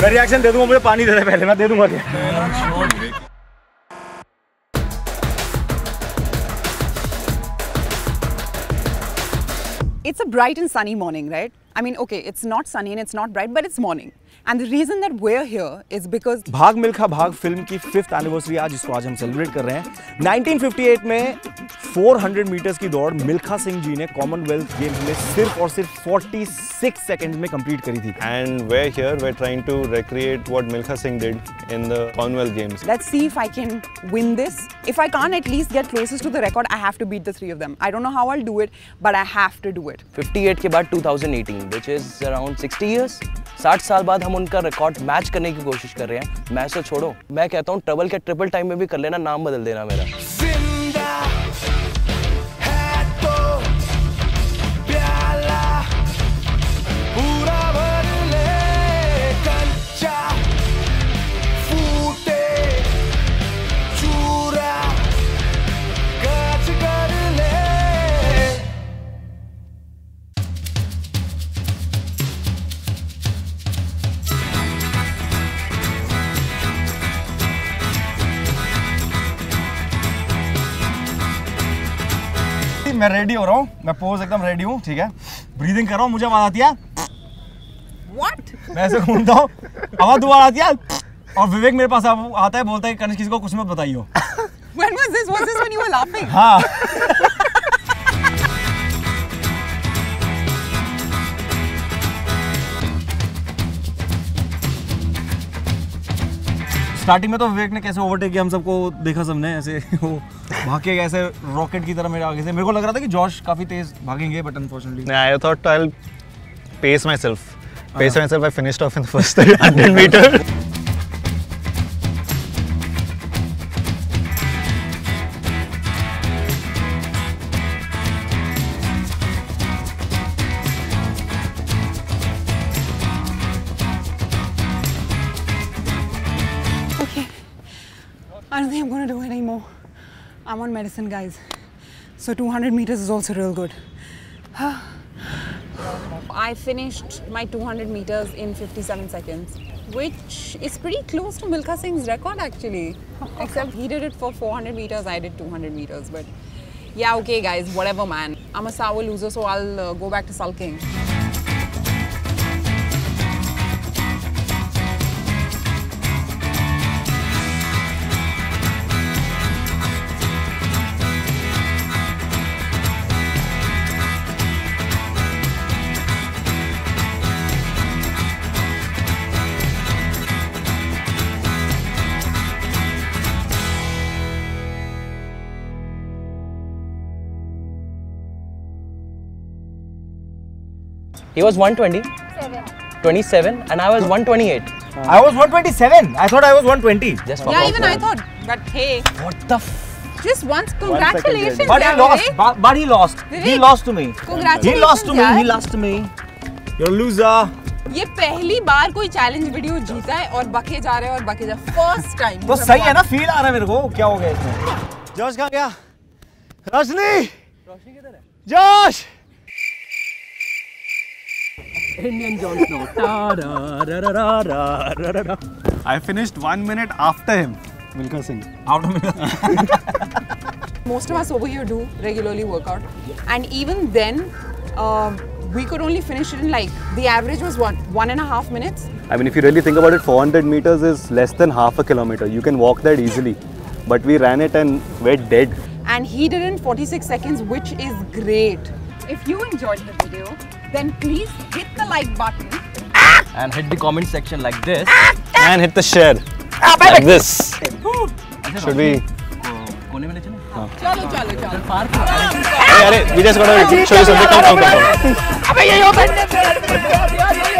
मैं रिएक्शन दे दूँगा मुझे पानी दे दे पहले मैं दे दूँगा It's a bright and sunny morning, right? I mean, okay, it's not sunny and it's not bright, but it's morning. And the reason that we're here is because भाग मिल्खा भाग film की फिफ्थ एनिवर्सरी आज जिसको आज हम celebrate कर रहे हैं 1958 में 400 मीटर्स की दौड़ मिल्खा सिंह जी ने कॉमनवेल्थ गेम्स में सिर्फ और सिर्फ 46 सेकंड्स में कंप्लीट करी थी And we're here, we're trying to recreate what Milkha Singh did in the Commonwealth Games. let's see if I can win this. If I can't at least get closest to the record, I have to beat the three of them. I don't know how I'll do it, but I have to do it. 58 के बाद 2018 which is around 60 years 60 साल बाद हम उनका record match करने की कोशिश कर रहे हैं। मैच तो छोड़ो। मैं कहता हूँ ट्रबल के ट्रिपल टाइम में भी कर लेना, नाम बदल देना मेरा। मैं रेडी हो रहा हूँ। मैं पोज एकदम रेडी हूँ ठीक है? ब्रीदिंग कर रहा हूँ मुझे आवाज़ आती है। What? मैं ऐसे घूमता हूँ। आवाज़ दोबारा आती है। और विवेक मेरे पास आता है बोलता है कि कनिष्क किसी को कुछ मत बताइयो। When was this? Was this when you were laughing? हाँ। स्टार्टिंग में तो विवेक ने कैसे ओवरटेक किया हम सबको देखा सबने ऐसे वो भागे ऐसे रॉकेट की तरह मेरे आगे से। मेरे को लग रहा था कि जॉश काफ़ी तेज भागेंगे but unfortunately I thought I will pace myself pace myself I finished off in the first 100 meter. I don't think I'm going to do it anymore. I'm on medicine, guys. So 200 meters is also real good. I finished my 200 meters in 57 seconds, which is pretty close to Milka Singh's record actually. Except he did it for 400 meters, I did 200 meters. But yeah, okay, guys, whatever, man. I'm a sour loser, so I'll uh, go back to sulking. He was 120 27 and I was 128 Uh, I was 127. I thought I was 120. just Yeah, even I thought. But hey, what the f- just once, congratulations. One But he lost. Vivek. But, but he lost. Vivek, He lost to me. Congratulations. He lost to me. He lost to me. You're a loser. ये पहली बार कोई challenge video जीता है और बके जा रहे हैं और बके जा फ़र्स्ट टाइम तो सही है ना फील आ रहा है मेरे को क्या हो गया इसमें जोश कहाँ गया रोशनी जोश Indian Snow. da, da, da, da, da, da, da. I finished one minute after him. Milka Singh. After Milka. Most of us over here do regularly workout, and even then, uh, we could only finish it in like the average was one one and a half minutes. I mean, if you really think about it, 400 meters is less than half a kilometer. You can walk that easily, but we ran it and we're dead. And he did in 46 seconds, which is great. If you enjoyed the video then please hit the like button and hit the comment section like this And hit the share. like this. Should we? चलो चलो चलो चले अरे chalo chalo Hey, Are, we just gotta show come come. come. अबे ये यो